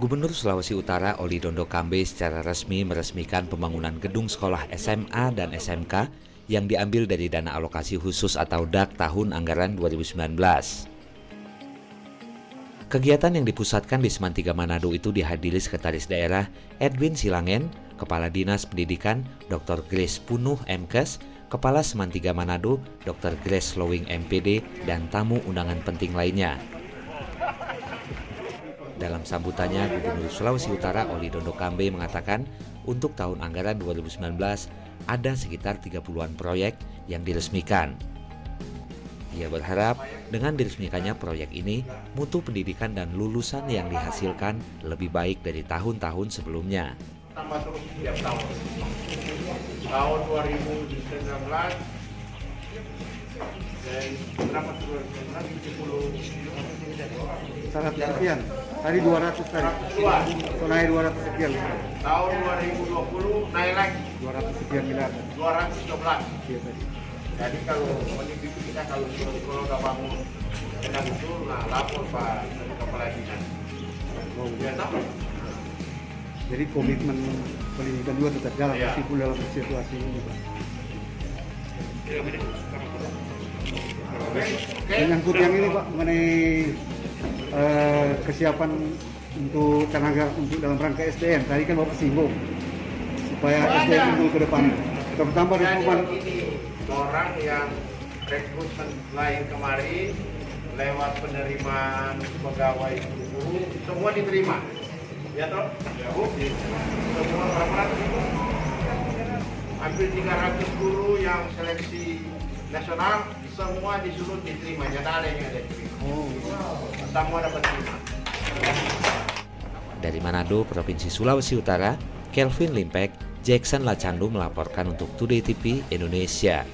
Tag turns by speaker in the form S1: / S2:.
S1: Gubernur Sulawesi Utara Oli Dondo Kambe secara resmi meresmikan pembangunan gedung sekolah SMA dan SMK yang diambil dari dana alokasi khusus atau DAK tahun anggaran 2019. Kegiatan yang dipusatkan di Semantiga Manado itu dihadiri Sekretaris Daerah Edwin Silangen, Kepala Dinas Pendidikan Dr. Grace Punuh MKes, Kepala Semantiga Manado Dr. Grace Lowing MPD, dan tamu undangan penting lainnya. Dalam sambutannya, Gubernur Sulawesi Utara Oli Dondo Kambe mengatakan untuk tahun anggaran 2019 ada sekitar 30-an proyek yang diresmikan. Ia berharap dengan diresmikannya proyek ini, mutu pendidikan dan lulusan yang dihasilkan lebih baik dari tahun-tahun sebelumnya.
S2: Tambah terus setiap tahun. Tahun 2019 dari berapa tuh? 70
S3: 100 sekian. Tadi 200 tadi. So, naik 200 sekian.
S2: Tahun 2020 naik lagi
S3: 200 sekian miliar.
S2: 213.
S3: Iya tadi.
S2: Jadi kalau menipu kita kalau kalau nggak bangun tenang itu, nah lapor pak kepala dinas.
S3: Oh,
S2: Ya tahu.
S3: Jadi komitmen pendidikan juga tetap jalan
S2: Iya.
S3: meskipun dalam situasi ini. Pak.
S2: Oke.
S3: Menyangkut yang ini Pak mengenai eh, kesiapan untuk tenaga untuk dalam rangka SDM. Tadi kan Bapak singgung supaya SDM unggul ke depan. Terutama di
S2: Jadi begini, orang yang rekrutmen lain kemarin lewat penerimaan pegawai guru semua diterima. Ya toh? Bu, semua berapa ratus itu? Hampir 300 guru yang seleksi nasional semua disuruh diterima. Jangan ada yang ada diterima.
S1: Dari Manado, Provinsi Sulawesi Utara, Kelvin Limpek, Jackson Lacandu melaporkan untuk Today TV Indonesia.